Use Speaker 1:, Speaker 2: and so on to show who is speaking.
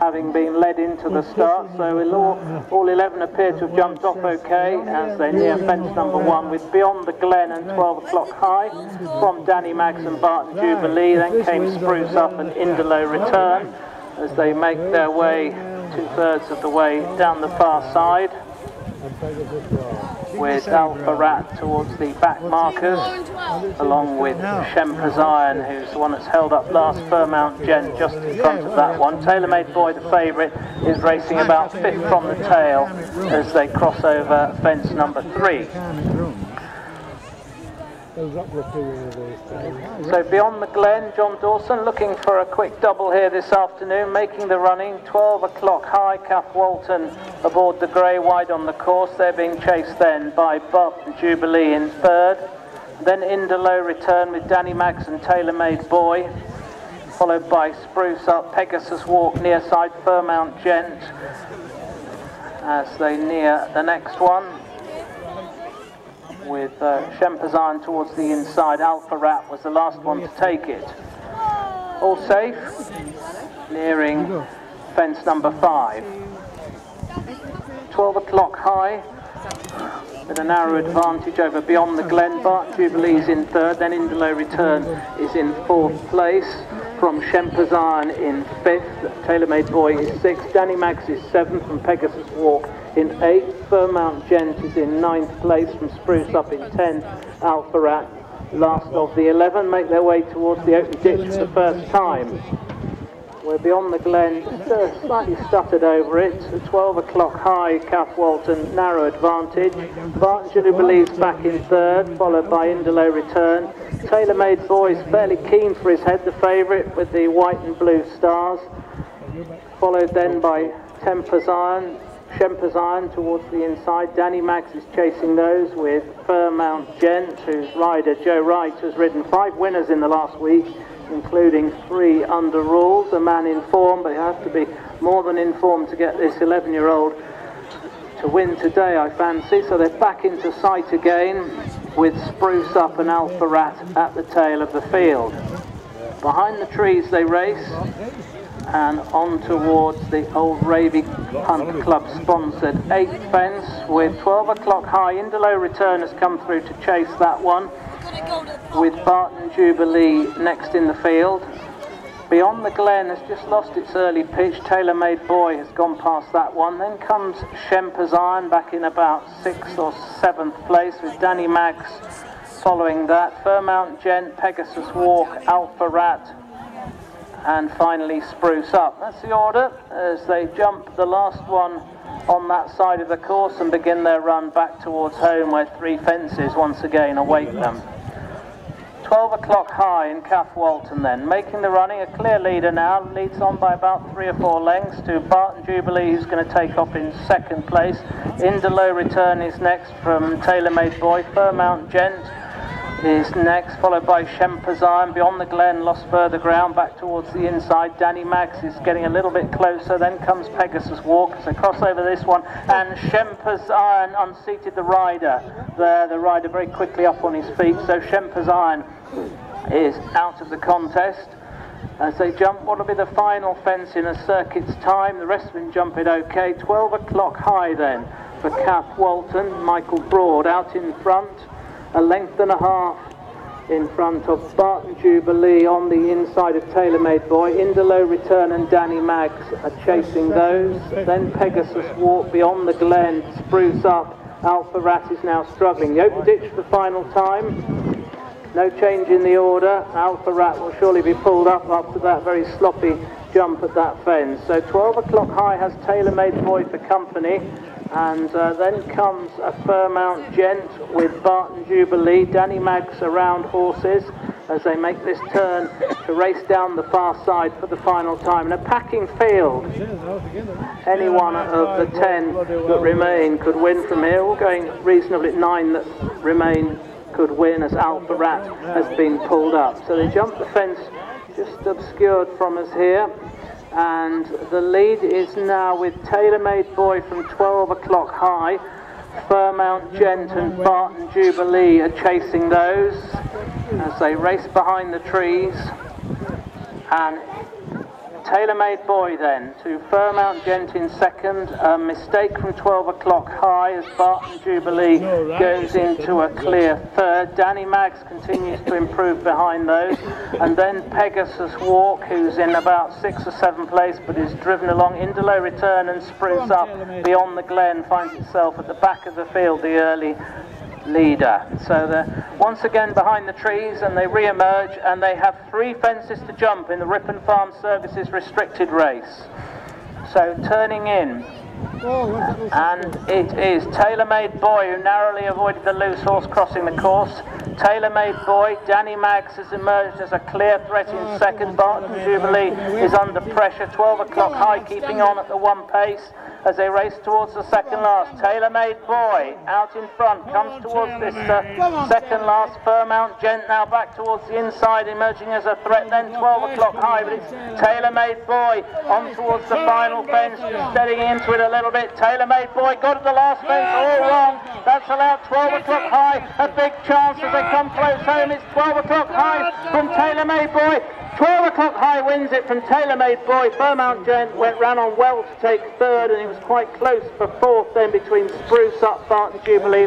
Speaker 1: having been led into the start. So all, all 11 appear to have jumped off okay as they near fence number one with Beyond the Glen and 12 o'clock high from Danny Mags and Barton Jubilee. Then came Spruce Up and Indolo Return as they make their way two thirds of the way down the far side with Alpha Rat towards the back markers, along with Shemper's Iron, who's the one that's held up last Fairmount Gent just in front of that one. TaylorMade Boy, the favourite, is racing about fifth from the tail as they cross over fence number three. So beyond the Glen, John Dawson looking for a quick double here this afternoon, making the running. 12 o'clock high, Cath Walton aboard the grey wide on the course. They're being chased then by Barton Jubilee in third. Then Indolo return with Danny Mags and TaylorMade Boy. Followed by Spruce Up, Pegasus Walk, near side Fairmount Gent as they near the next one with uh, Shempazan towards the inside. Alpha Rat was the last one to take it. All safe, nearing fence number five. 12 o'clock high, with a narrow advantage over beyond the Glen. Bart Jubilee's in third, then Indolo Return is in fourth place. From Shempazan in fifth, TaylorMade Boy is sixth, Danny Max is seventh, from Pegasus Walk in eighth, Fairmount Gent is in ninth place, from Spruce Up in tenth, Alpha Rat last of the 11 make their way towards the open ditch for the first time. We're beyond the Glen, slightly stuttered over it. 12 o'clock high, Cath Walton, narrow advantage. Barton Jubilee's back in third, followed by Indolo Return. TaylorMade Boys fairly keen for his head, the favourite, with the white and blue stars. Followed then by Temper's Iron, Shemper's Iron towards the inside. Danny Max is chasing those with Fairmount Gent, whose rider Joe Wright has ridden five winners in the last week including three under rules. A man in form, but you have to be more than informed to get this 11 year old to win today, I fancy. So they're back into sight again with Spruce Up and Alpha Rat at the tail of the field. Behind the trees they race and on towards the old Raby Hunt Club sponsored eighth fence with 12 o'clock high. Indolo return has come through to chase that one with Barton Jubilee next in the field. Beyond the Glen has just lost its early pitch. Tailor Made Boy has gone past that one. Then comes Shemper's Iron back in about sixth or seventh place with Danny Mags following that. Fairmount Gent, Pegasus Walk, Alpha Rat, and finally Spruce Up. That's the order as they jump the last one on that side of the course and begin their run back towards home where three fences once again await them. 12 o'clock high in Cath Walton then, making the running, a clear leader now, leads on by about three or four lengths to Barton Jubilee who's going to take off in second place. Indolo Return is next from TaylorMade Boy, Fairmount Gent is next, followed by Shemper's Iron. Beyond the Glen, lost further ground, back towards the inside. Danny Mags is getting a little bit closer. Then comes Pegasus Walk. So cross over this one, and Shemper's unseated the rider. There, the rider very quickly up on his feet. So Shemper's is out of the contest. As they jump, what will be the final fence in a circuit's time? The rest of them jump it okay. 12 o'clock high then for Cath Walton. Michael Broad out in front a length and a half in front of Barton Jubilee on the inside of TaylorMade Boy. Indolo Return and Danny Mags are chasing those. Then Pegasus Walk beyond the Glen, Spruce Up. Alpha Rat is now struggling. The open ditch for the final time. No change in the order. Alpha Rat will surely be pulled up after that very sloppy jump at that fence. So 12 o'clock high has TaylorMade Boy for company. And uh, then comes a Fairmount Gent with Barton Jubilee, Danny Mags around horses as they make this turn to race down the far side for the final time. In a packing field, any one of the ten that remain could win from here. All going reasonably, nine that remain could win as Alpha Rat has been pulled up. So they jump the fence just obscured from us here and the lead is now with TaylorMade Boy from 12 o'clock high. Fairmount Gent and Barton Jubilee are chasing those as they race behind the trees. And Tailor-Made Boy then to Fairmount Gent in second. A mistake from 12 o'clock high as Barton Jubilee goes into a clear third. Danny Mags continues to improve behind those. And then Pegasus Walk, who's in about sixth or seventh place but is driven along. Indolo Return and Spruce Up beyond the Glen finds itself at the back of the field, the early leader. So they're once again behind the trees and they re-emerge and they have three fences to jump in the Ripon Farm Services restricted race. So turning in and it is Tailor-Made Boy who narrowly avoided the loose horse crossing the course. Tailor-Made Boy, Danny Mags has emerged as a clear threat in second. Barton Jubilee is under pressure. 12 o'clock high, keeping on at the one pace as they race towards the second last. Tailor-Made Boy out in front, comes towards this uh, second last. Fairmount Gent now back towards the inside, emerging as a threat. Then 12 o'clock high, but it's Tailor-Made Boy on towards the final fence, steadying into it a little bit. Tailor-Made Boy got at the last fence, all wrong. That's allowed 12 o'clock high, a big chance as they come close home. It's 12 o'clock high from Tailor-Made Boy. 12 o'clock high wins it from Tailor-Made Boy. Fairmount Gent went ran on well to take third and he was quite close for fourth then between Spruce Up, Barton Jubilee.